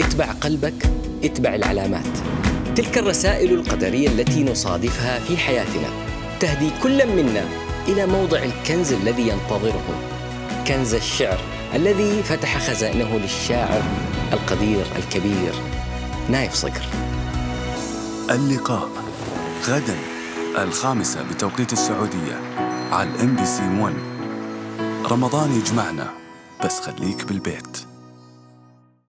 اتبع قلبك اتبع العلامات. تلك الرسائل القدرية التي نصادفها في حياتنا. تهدي كل منا إلى موضع الكنز الذي ينتظره. كنز الشعر الذي فتح خزائنه للشاعر القدير الكبير نايف صقر. اللقاء غدا الخامسة بتوقيت السعودية على ال MBC 1 رمضان يجمعنا بس خليك بالبيت.